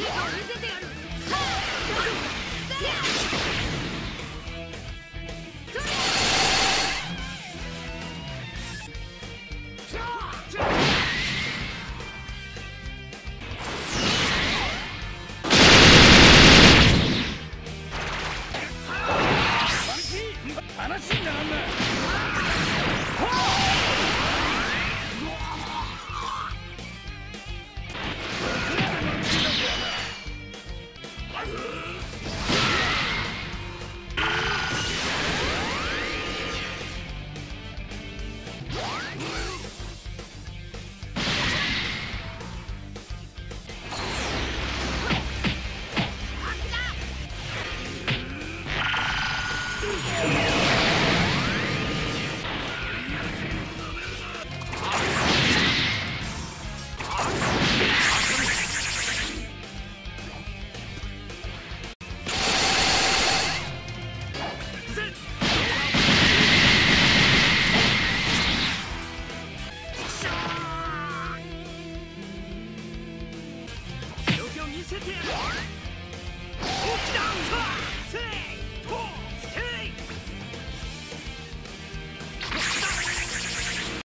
見せてやる。上去